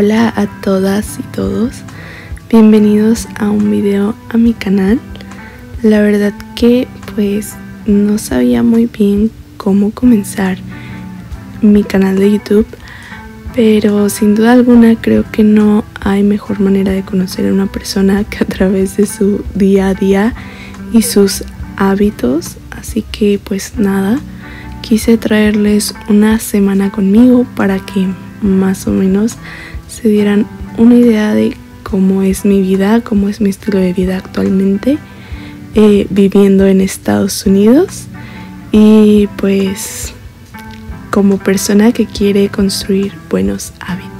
Hola a todas y todos, bienvenidos a un video a mi canal. La verdad que pues no sabía muy bien cómo comenzar mi canal de YouTube, pero sin duda alguna creo que no hay mejor manera de conocer a una persona que a través de su día a día y sus hábitos, así que pues nada, quise traerles una semana conmigo para que más o menos se dieran una idea de cómo es mi vida, cómo es mi estilo de vida actualmente eh, viviendo en Estados Unidos y pues como persona que quiere construir buenos hábitos.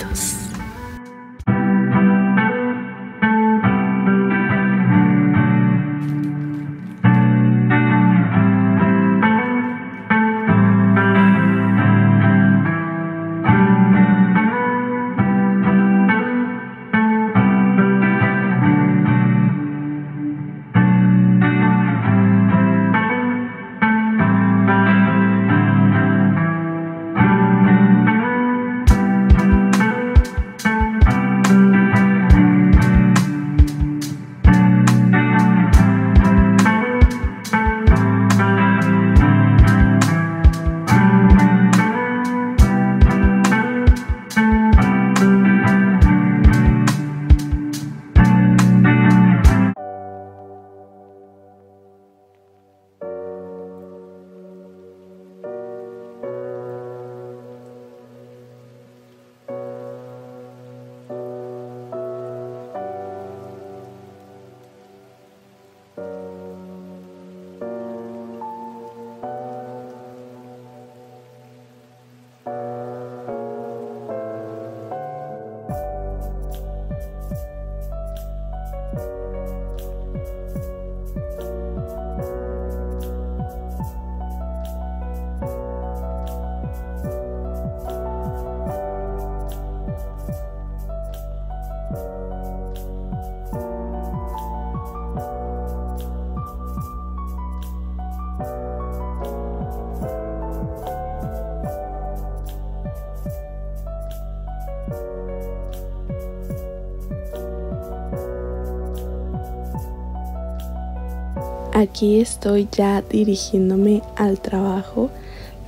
Aquí estoy ya dirigiéndome al trabajo.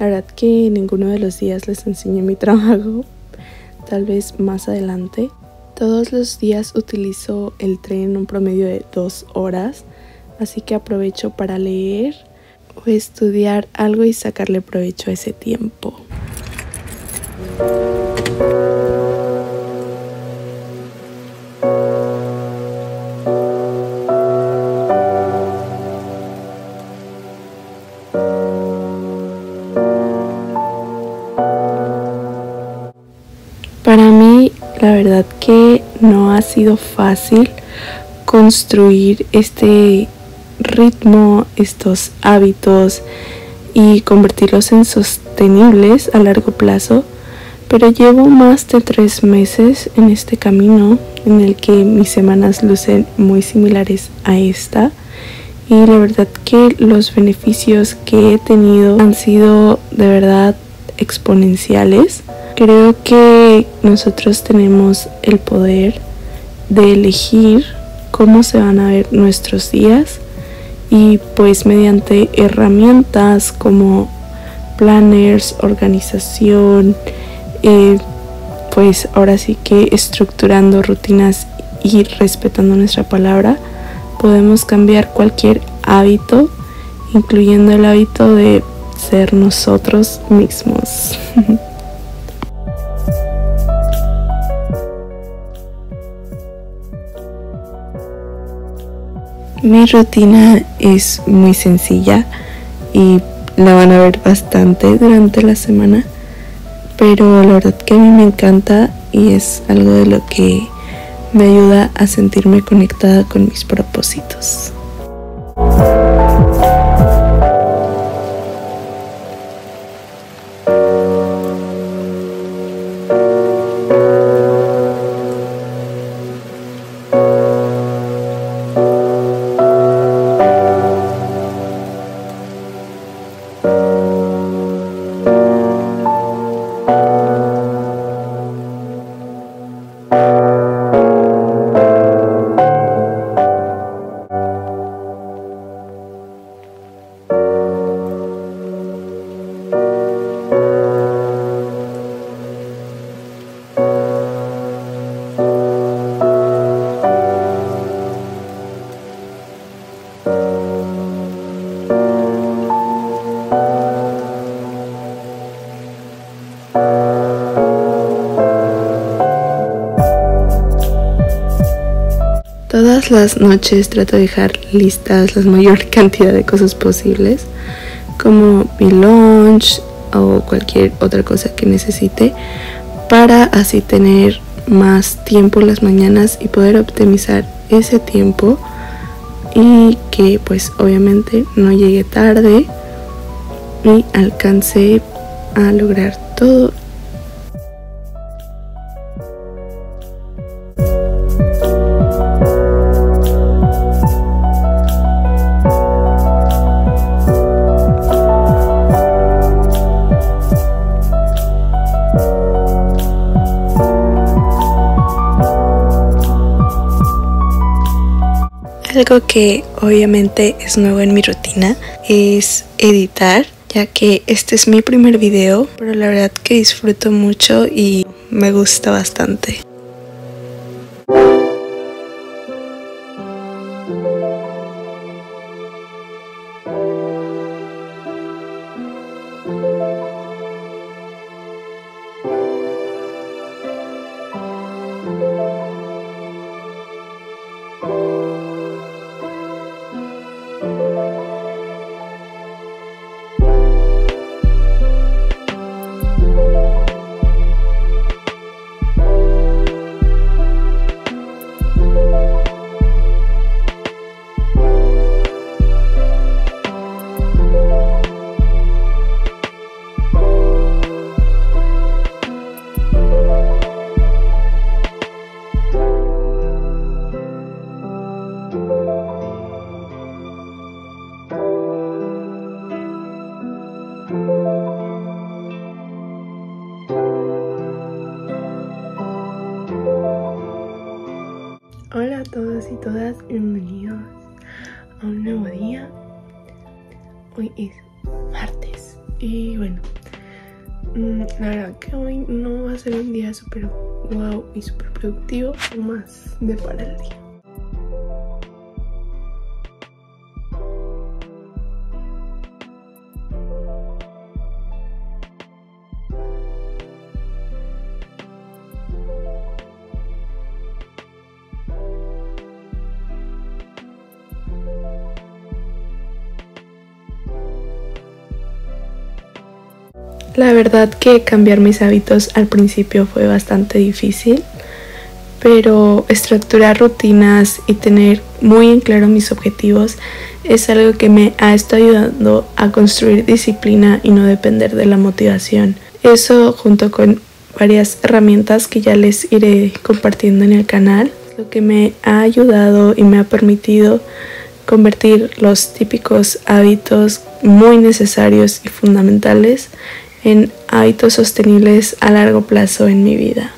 La verdad que ninguno de los días les enseñé mi trabajo, tal vez más adelante. Todos los días utilizo el tren un promedio de dos horas, así que aprovecho para leer o estudiar algo y sacarle provecho a ese tiempo. La verdad que no ha sido fácil construir este ritmo, estos hábitos y convertirlos en sostenibles a largo plazo, pero llevo más de tres meses en este camino en el que mis semanas lucen muy similares a esta y la verdad que los beneficios que he tenido han sido de verdad exponenciales. Creo que nosotros tenemos el poder de elegir cómo se van a ver nuestros días y pues mediante herramientas como planners, organización, eh, pues ahora sí que estructurando rutinas y respetando nuestra palabra, podemos cambiar cualquier hábito, incluyendo el hábito de ser nosotros mismos. Mi rutina es muy sencilla y la van a ver bastante durante la semana, pero la verdad que a mí me encanta y es algo de lo que me ayuda a sentirme conectada con mis propósitos. Las noches trato de dejar listas la mayor cantidad de cosas posibles, como mi lunch o cualquier otra cosa que necesite, para así tener más tiempo las mañanas y poder optimizar ese tiempo y que pues obviamente no llegue tarde y alcance a lograr todo Algo que obviamente es nuevo en mi rutina es editar, ya que este es mi primer video, pero la verdad que disfruto mucho y me gusta bastante. La verdad que cambiar mis hábitos al principio fue bastante difícil, pero estructurar rutinas y tener muy en claro mis objetivos es algo que me ha estado ayudando a construir disciplina y no depender de la motivación. Eso junto con varias herramientas que ya les iré compartiendo en el canal, lo que me ha ayudado y me ha permitido convertir los típicos hábitos muy necesarios y fundamentales en hábitos sostenibles a largo plazo en mi vida.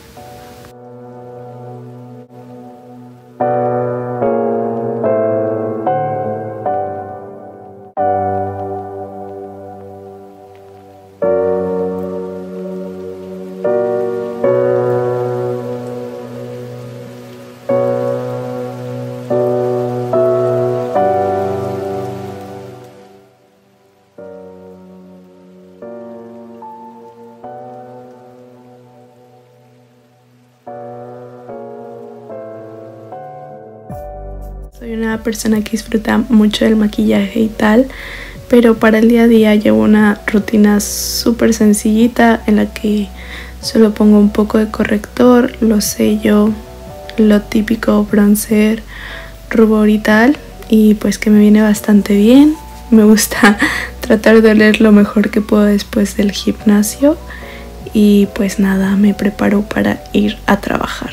Persona que disfruta mucho del maquillaje y tal, pero para el día a día llevo una rutina súper sencillita en la que solo pongo un poco de corrector, lo sello, lo típico bronzer, rubor y tal, y pues que me viene bastante bien. Me gusta tratar de oler lo mejor que puedo después del gimnasio y pues nada, me preparo para ir a trabajar.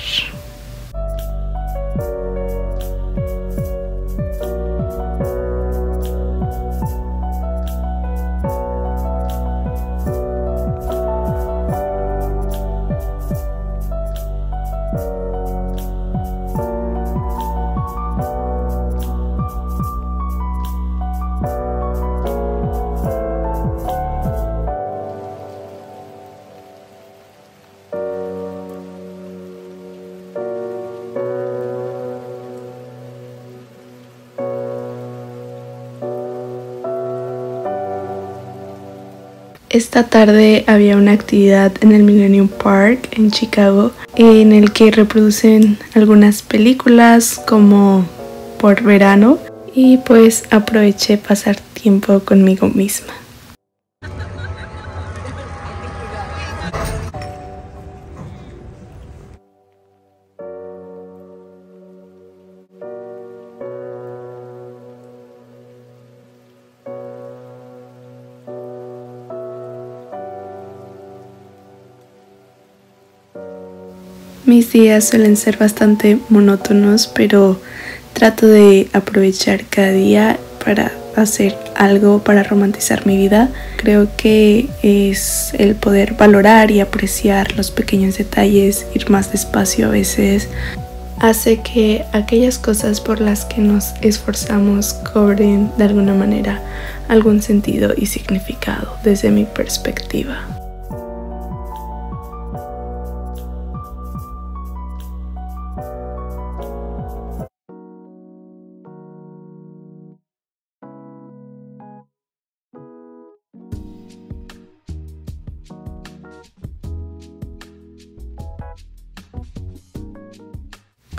Esta tarde había una actividad en el Millennium Park en Chicago en el que reproducen algunas películas como por verano y pues aproveché pasar tiempo conmigo misma. Mis días suelen ser bastante monótonos, pero trato de aprovechar cada día para hacer algo para romantizar mi vida. Creo que es el poder valorar y apreciar los pequeños detalles, ir más despacio a veces, hace que aquellas cosas por las que nos esforzamos cobren de alguna manera algún sentido y significado desde mi perspectiva.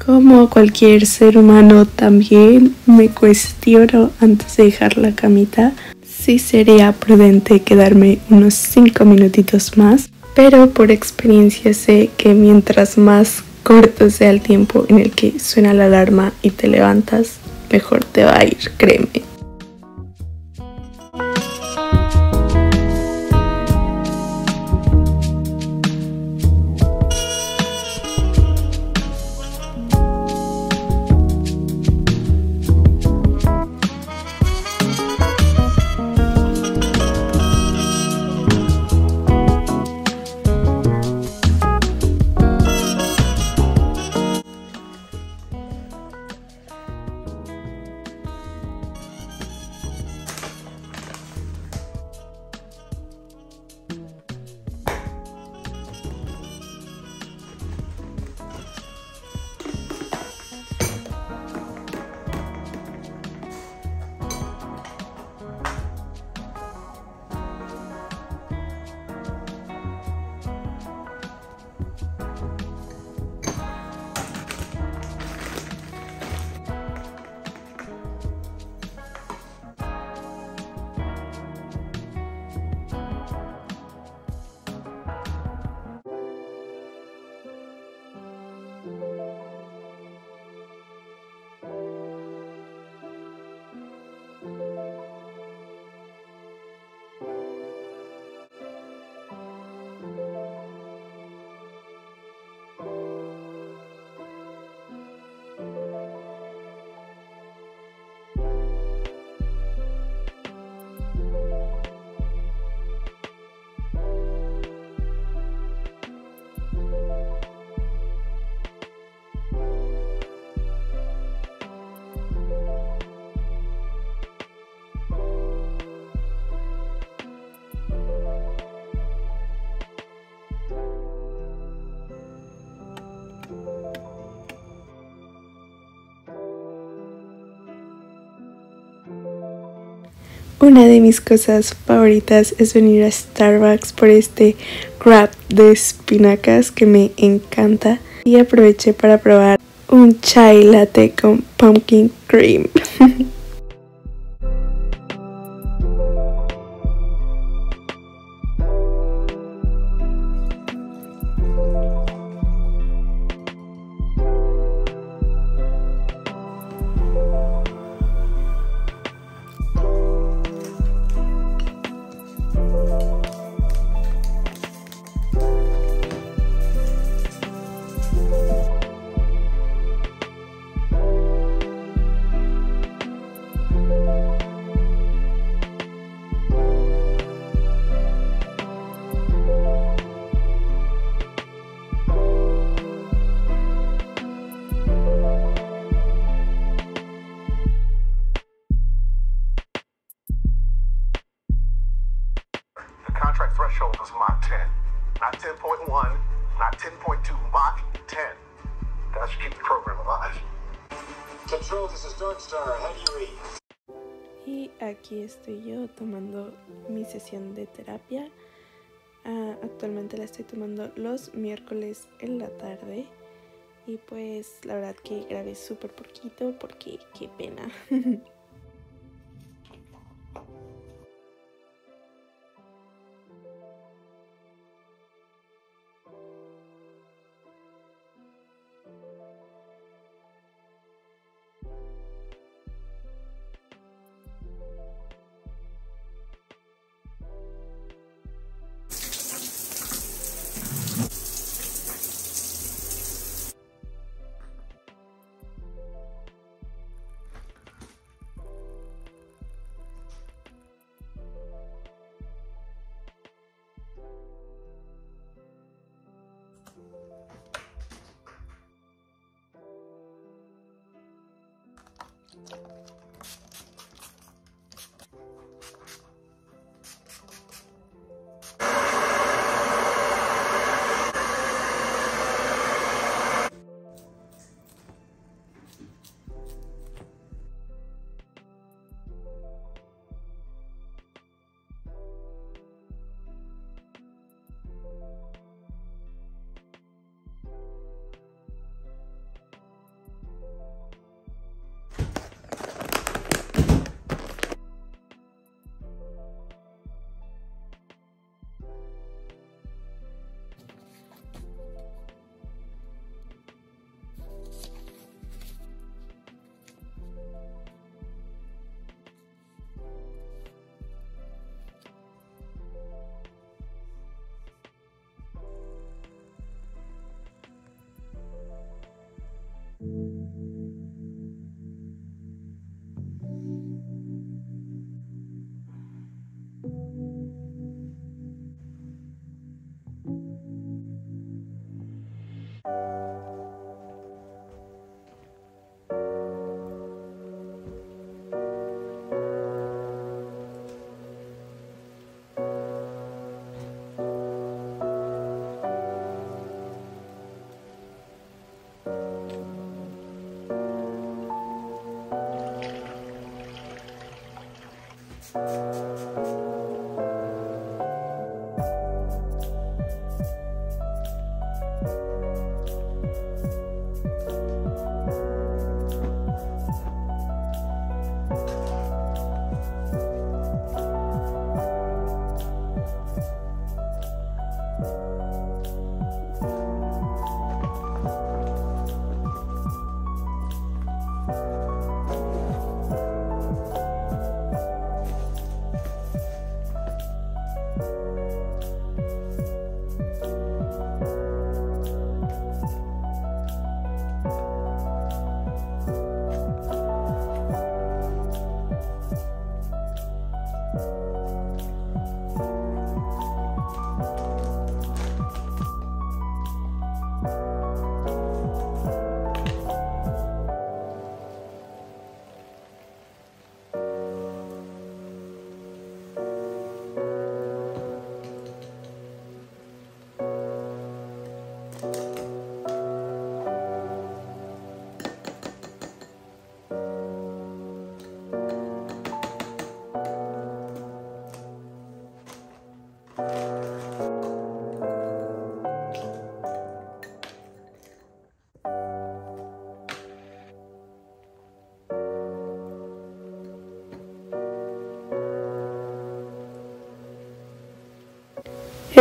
Como cualquier ser humano también me cuestiono antes de dejar la camita si sería prudente quedarme unos 5 minutitos más, pero por experiencia sé que mientras más corto sea el tiempo en el que suena la alarma y te levantas, mejor te va a ir, créeme. Una de mis cosas favoritas es venir a Starbucks por este wrap de espinacas que me encanta y aproveché para probar un chai latte con pumpkin cream. aquí estoy yo tomando mi sesión de terapia. Ah, actualmente la estoy tomando los miércoles en la tarde. Y pues la verdad que grabé súper poquito porque qué pena.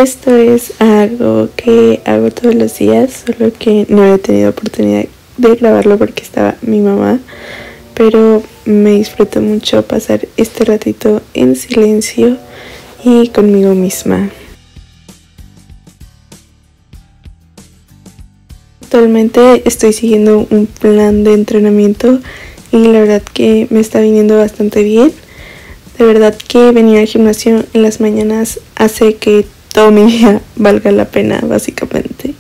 Esto es algo que hago todos los días, solo que no he tenido oportunidad de grabarlo porque estaba mi mamá, pero me disfruto mucho pasar este ratito en silencio y conmigo misma. Actualmente estoy siguiendo un plan de entrenamiento y la verdad que me está viniendo bastante bien. De verdad que venir al gimnasio en las mañanas hace que todo mi día valga la pena, básicamente.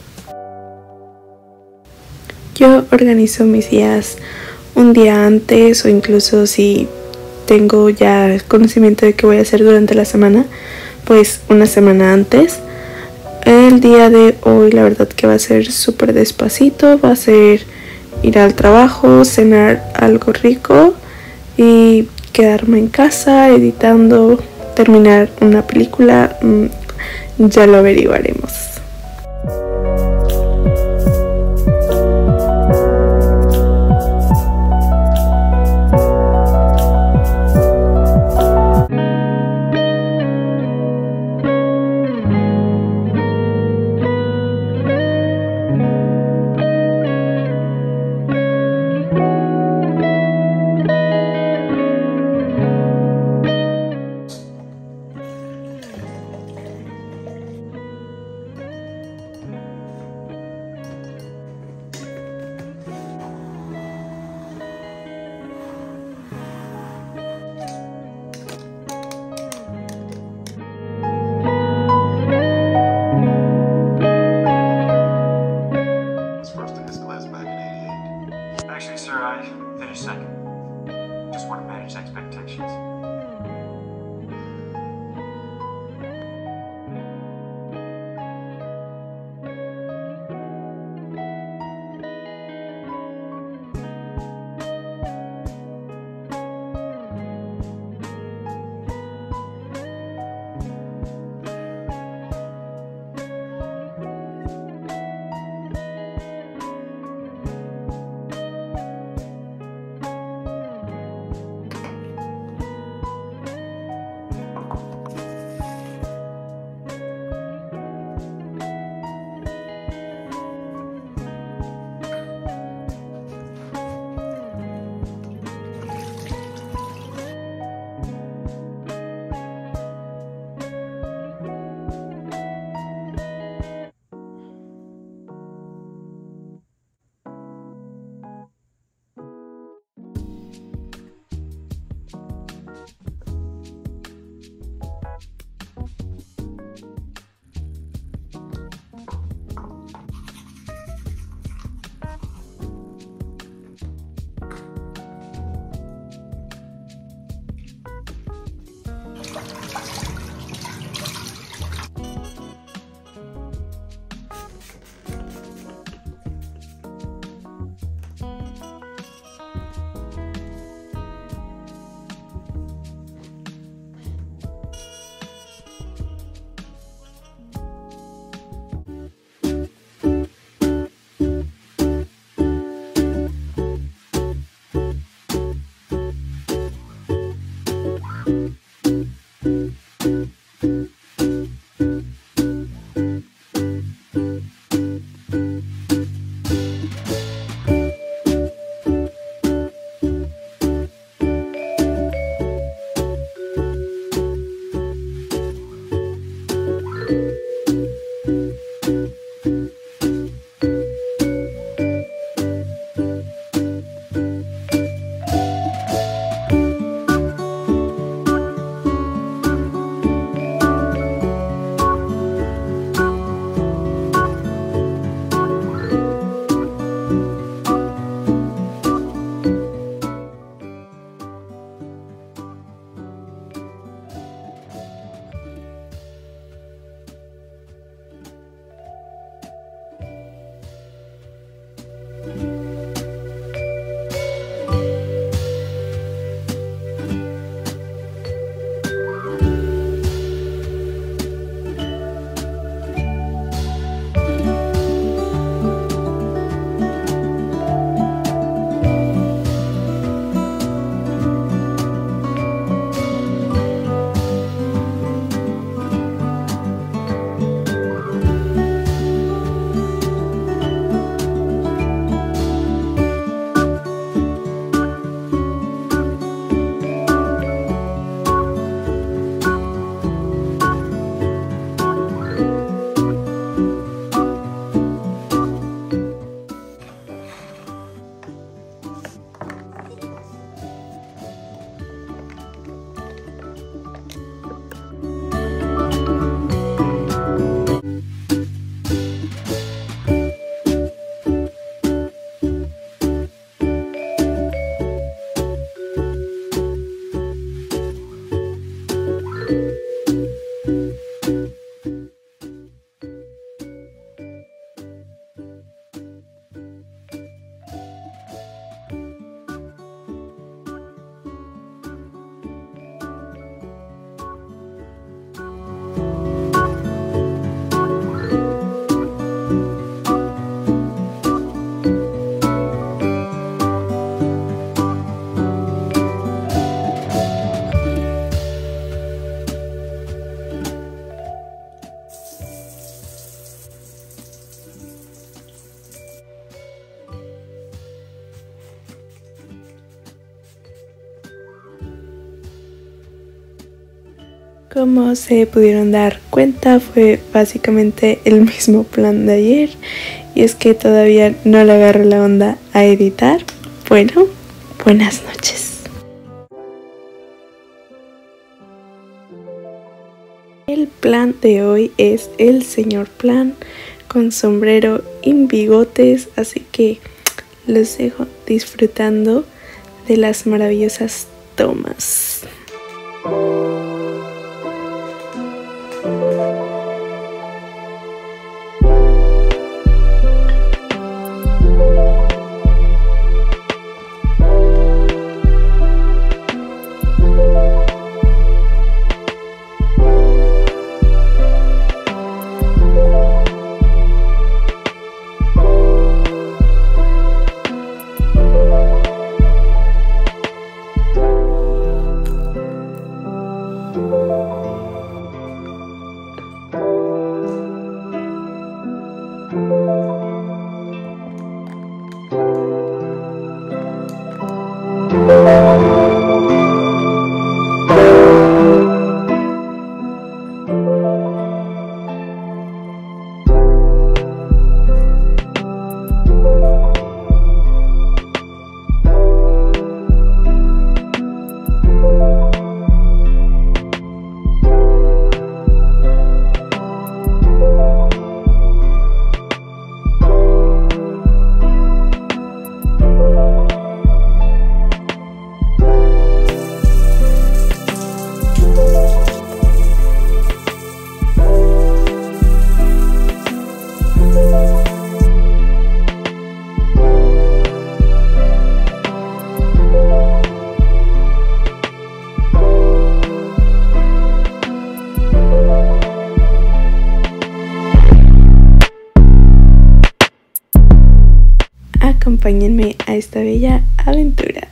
Yo organizo mis días un día antes o incluso si tengo ya conocimiento de qué voy a hacer durante la semana, pues una semana antes. El día de hoy la verdad que va a ser súper despacito, va a ser ir al trabajo, cenar algo rico y quedarme en casa editando, terminar una película, mm, ya lo averiguaremos. Como se pudieron dar cuenta fue básicamente el mismo plan de ayer y es que todavía no le agarro la onda a editar. Bueno, buenas noches. El plan de hoy es el señor plan con sombrero y bigotes, así que los dejo disfrutando de las maravillosas tomas. Acompáñenme a esta bella aventura.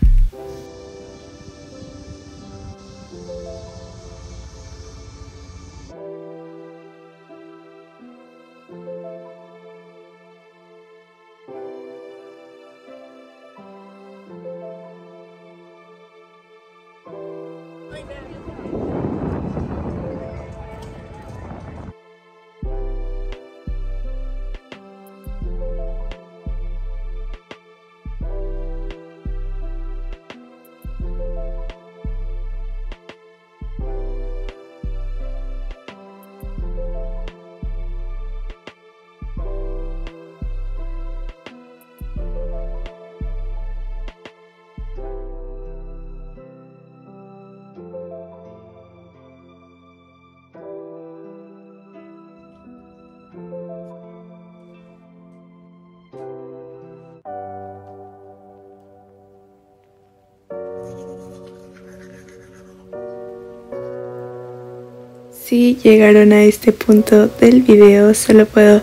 Si llegaron a este punto del video, solo puedo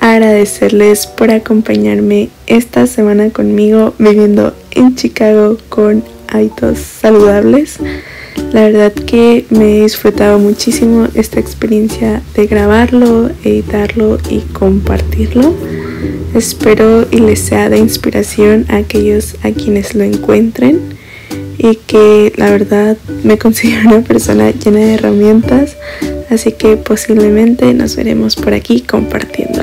agradecerles por acompañarme esta semana conmigo viviendo en Chicago con hábitos saludables. La verdad que me he disfrutado muchísimo esta experiencia de grabarlo, editarlo y compartirlo. Espero y les sea de inspiración a aquellos a quienes lo encuentren y que la verdad me considero una persona llena de herramientas, así que posiblemente nos veremos por aquí compartiéndolas.